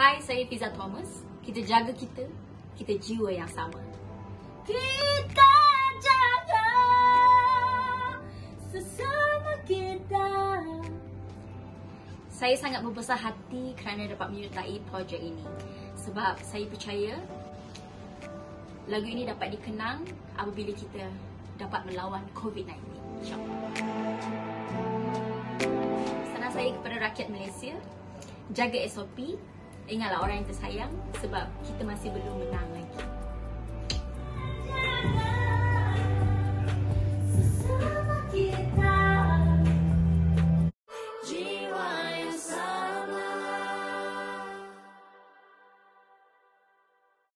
Hai, saya Fiza Thomas. Kita jaga kita, kita jiwa yang sama. Kita jaga sesama kita. Saya sangat berbesar hati kerana dapat menyertai projek ini. Sebab saya percaya lagu ini dapat dikenang apabila kita dapat melawan COVID-19. InsyaAllah. Saran saya kepada rakyat Malaysia, jaga SOP, ingatlah orang yang tersayang sebab kita masih belum menang.